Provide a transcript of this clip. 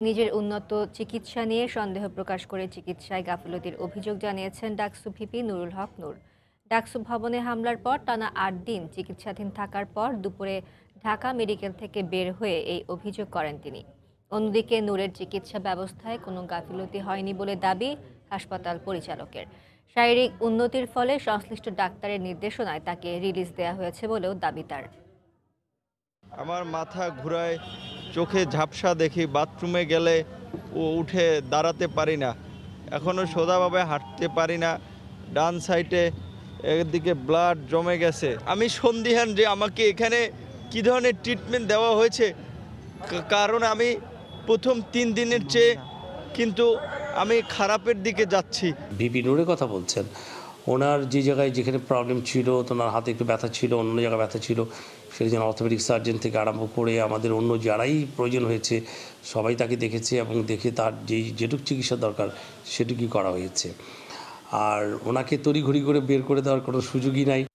নিজের উন্নত চিকিৎসা নিয়ে সন্দেহ প্রকাশ করে চিকিৎসায় গাফিলতির অভিযোগ জানিয়েছেন ডাকসু ভিপি নুরুল হক নূর। ডাকসু ভবনে হামলার পর টানা আট দিন চিকিৎসাধীন থাকার পর দুপুরে ঢাকা মেডিকেল থেকে বের হয়ে এই অভিযোগ করেন তিনি। অন্যদিকে নূরের চিকিৎসা ব্যবস্থায় কোনো গাফিলতি হয়নি বলে দাবি হাসপাতাল পরিচালকের। শারীরিক উন্নতির ফলে সংশ্লিষ্ট ডাক্তারের নির্দেশনায় তাকে রিলিজ দেওয়া হয়েছে বলেও দাবি তার। আমার মাথা ঘুরায় চোখে ঝাপসা দেখি, বাথরুমে গেলে ও উঠে দাঁড়াতে পারি না। এখনও সোজাভাবে হাঁটতে পারি না। ডান সাইডে একদিকে ব্লাড জমে গেছে। আমি সন্দিহান যে আমাকে এখানে কী ধরনের ট্রিটমেন্ট দেওয়া হয়েছে? কারণ আমি প্রথম তিন দিনের চেয়ে কিন্তু আমি খারাপের দিকে যাচ্ছি। ভিপি নূরের কথা বলছেন। ওনার যে জায়গায় যেখানে প্রবলেম ছিল ওনার হাতে একটু ব্যথা ছিল অন্য জায়গায় ব্যথা ছিল, সেই জন্য অর্থোপেডিক সার্জন থেকে আরম্ভ করে আমাদের অন্য যারাই প্রয়োজন হয়েছে, সবাই তাকে দেখেছে এবং দেখে তার যেই যেটুকু চিকিৎসা দরকার, সেটুকুই করা হয়েছে। আর ওনাকে তড়িঘড়ি করে বের করে দেওয়ার কোনো সুযোগই নাই।